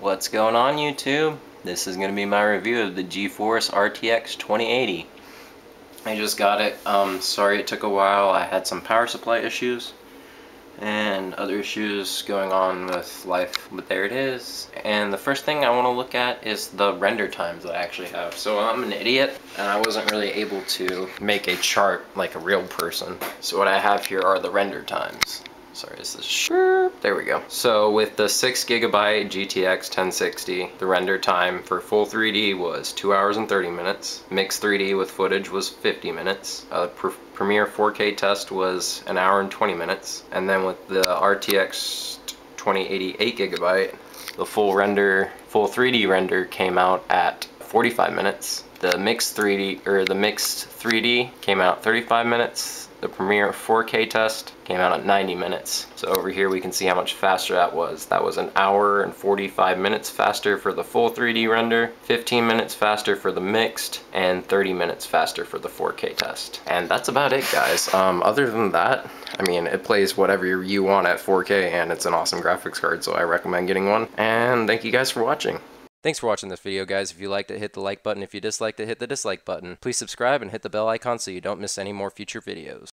What's going on YouTube? This is going to be my review of the GeForce RTX 2080. I just got it. Um, sorry it took a while. I had some power supply issues and other issues going on with life, but there it is. And the first thing I want to look at is the render times that I actually have. So I'm an idiot and I wasn't really able to make a chart like a real person. So what I have here are the render times. Sorry, is this? There we go. So with the 6 gigabyte GTX 1060, the render time for full 3D was 2 hours and 30 minutes. Mixed 3D with footage was 50 minutes. Uh, Premiere 4K test was an hour and 20 minutes. And then with the RTX 2080 8 gigabyte, the full render, full 3D render came out at 45 minutes. The mixed 3D or the mixed 3D came out 35 minutes the Premiere 4K test came out at 90 minutes. So over here we can see how much faster that was. That was an hour and 45 minutes faster for the full 3D render, 15 minutes faster for the mixed, and 30 minutes faster for the 4K test. And that's about it guys. Um, other than that, I mean, it plays whatever you want at 4K and it's an awesome graphics card, so I recommend getting one. And thank you guys for watching. Thanks for watching this video guys. If you liked it, hit the like button. If you disliked it, hit the dislike button. Please subscribe and hit the bell icon so you don't miss any more future videos.